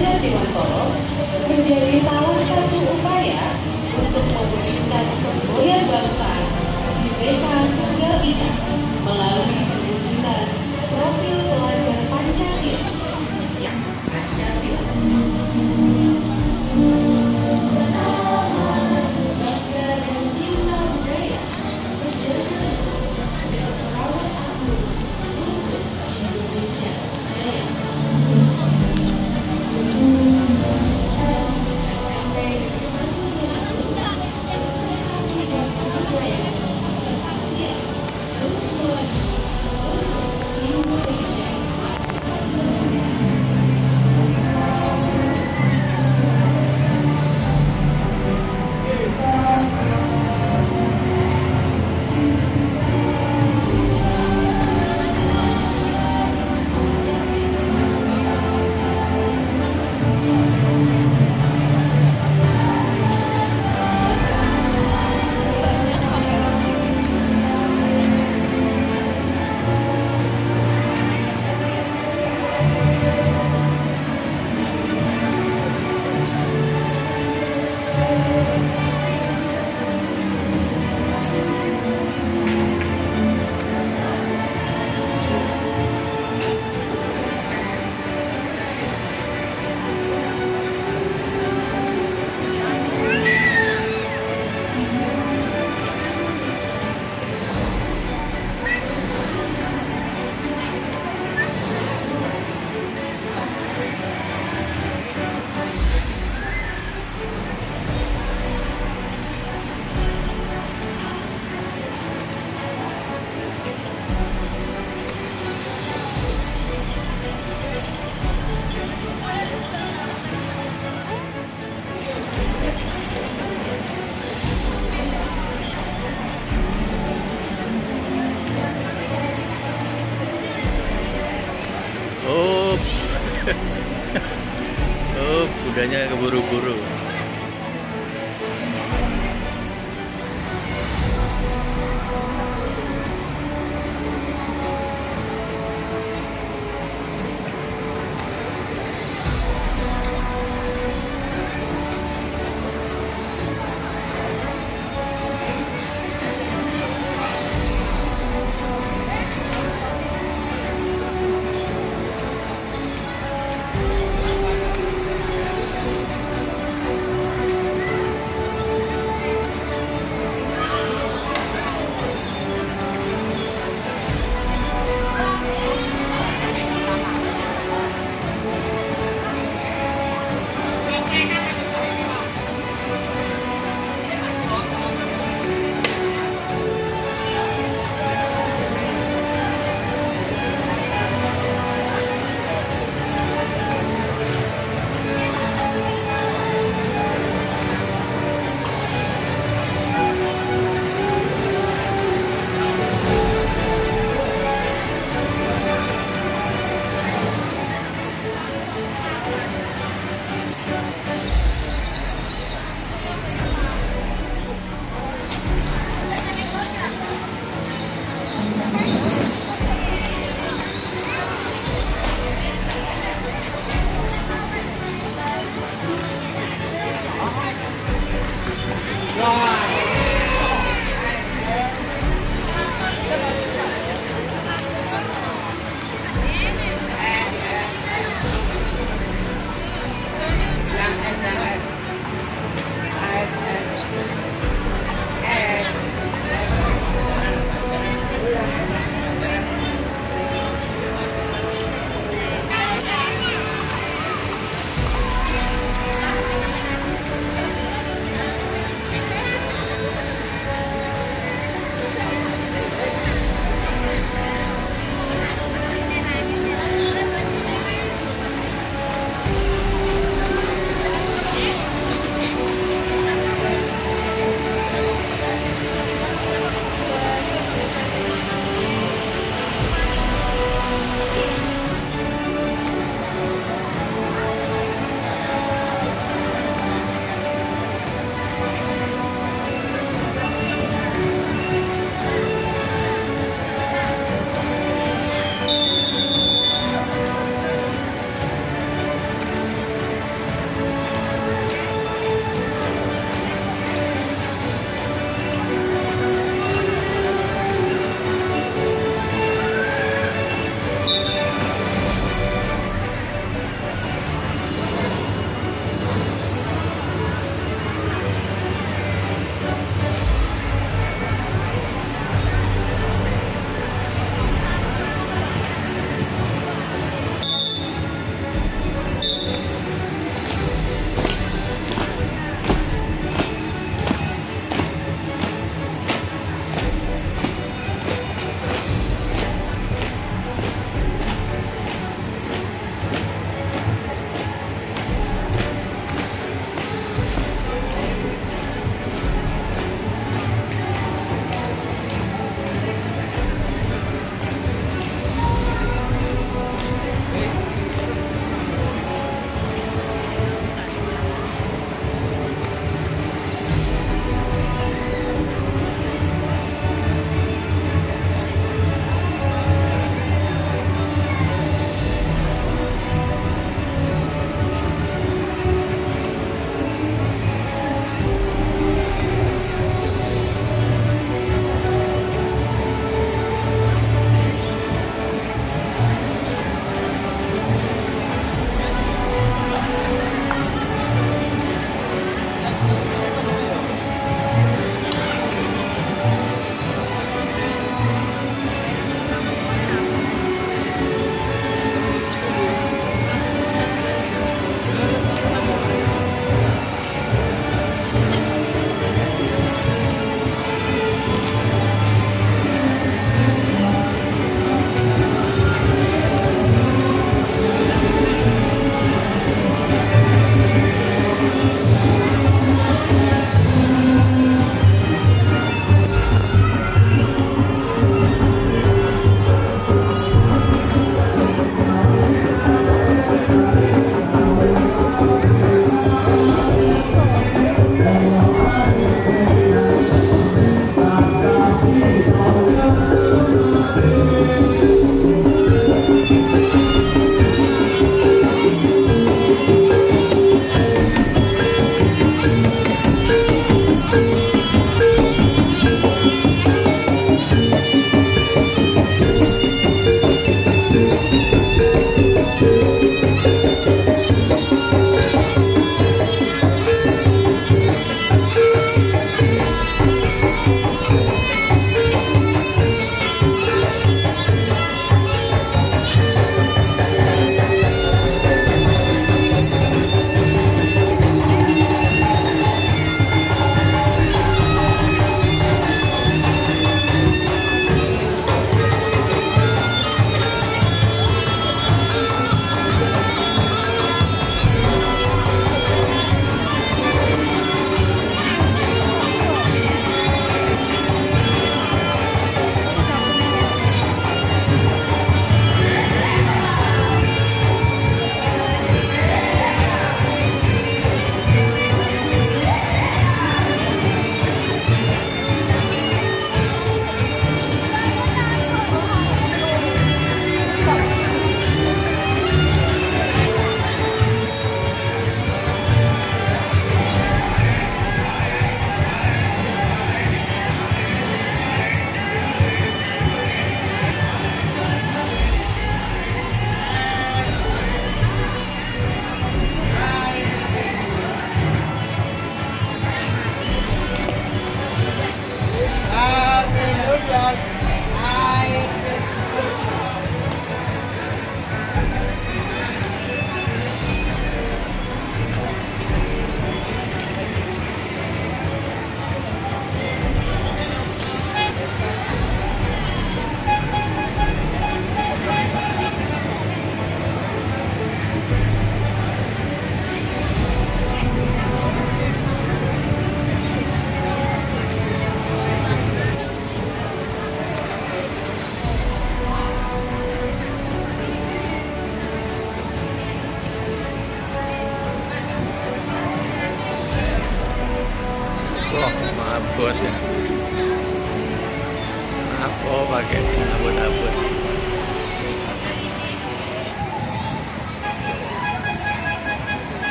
Gracias, kudanya keburu-buru.